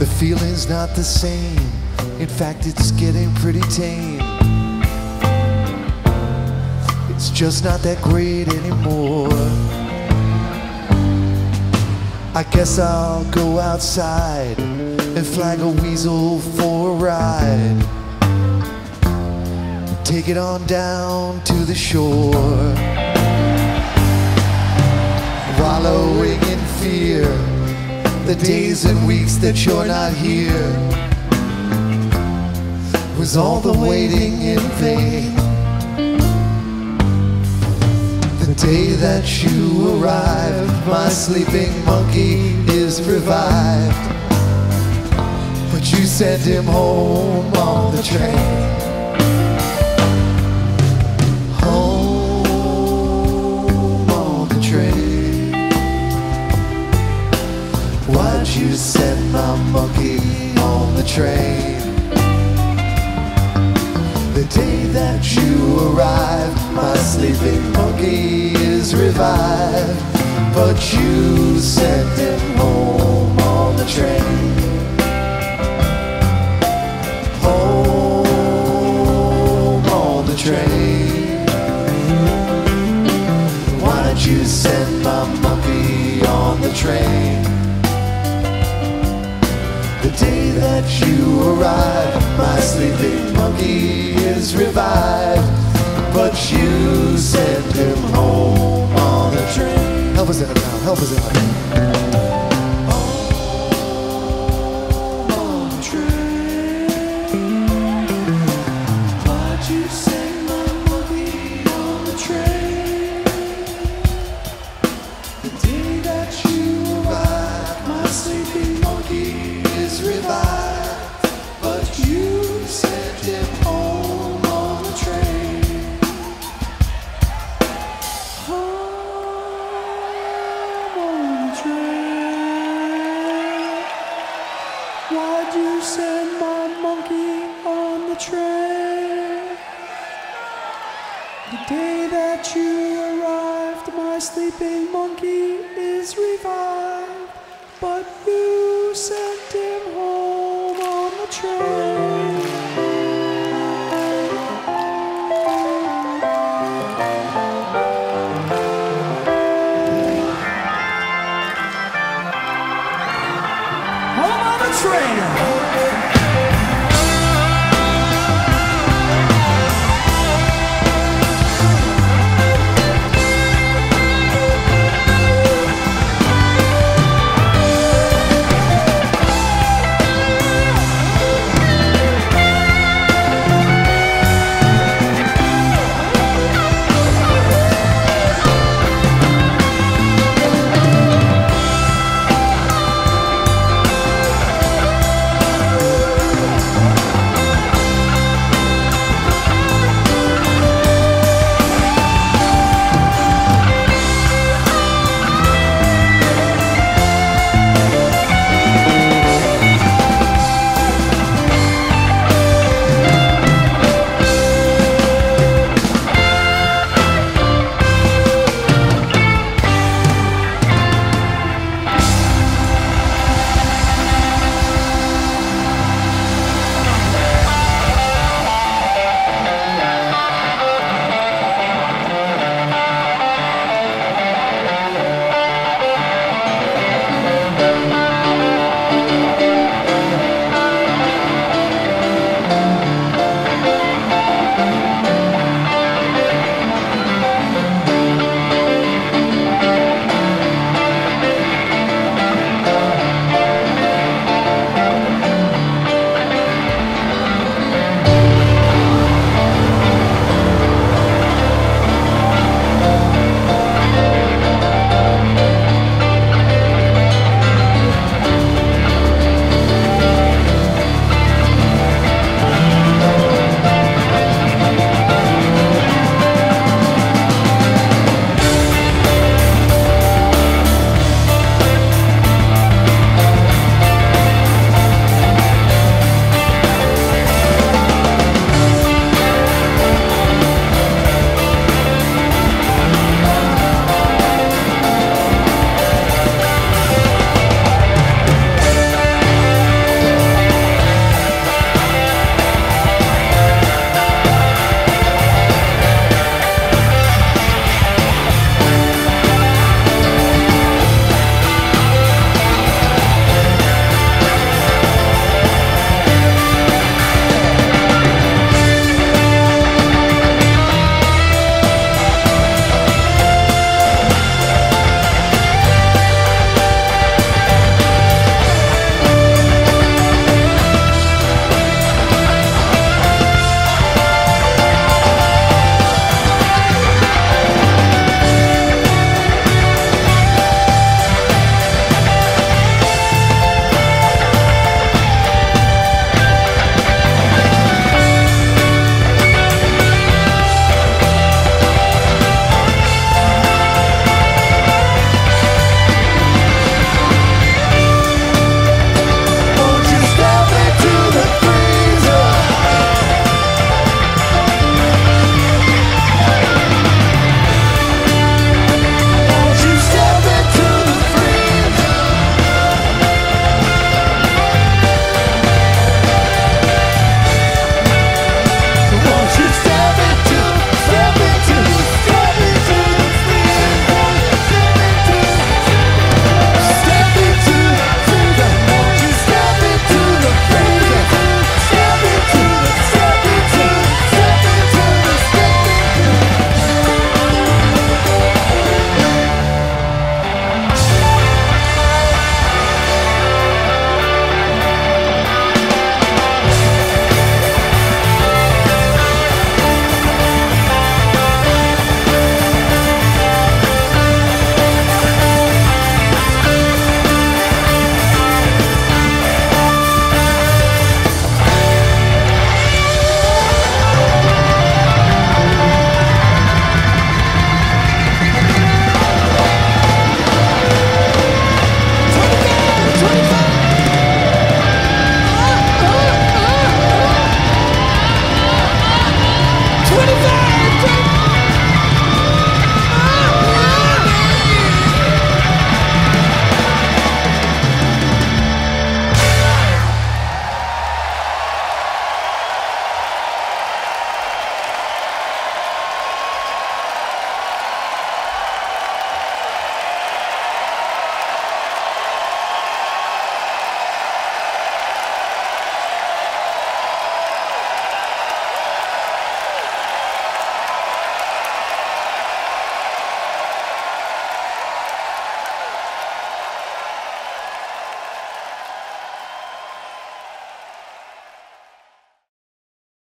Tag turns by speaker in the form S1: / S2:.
S1: is not the same. In fact, it's getting pretty tame. It's just not that great anymore. I guess I'll go outside and flag a weasel for a ride. Take it on down to the shore. Wallowing in fear, the days and weeks that you're not here was all the waiting in vain. The day that you arrived, my sleeping monkey is revived. But you sent him home on the train. Day that you arrived, my sleeping monkey is revived. But you sent him home on the train. Home on the train. Why'd you send my monkey on the train? That you arrived, my sleeping monkey is revived. But you sent him home on the train. Help us out now, help us out. Send my monkey on the train? The day that you arrived, my sleeping monkey is revived.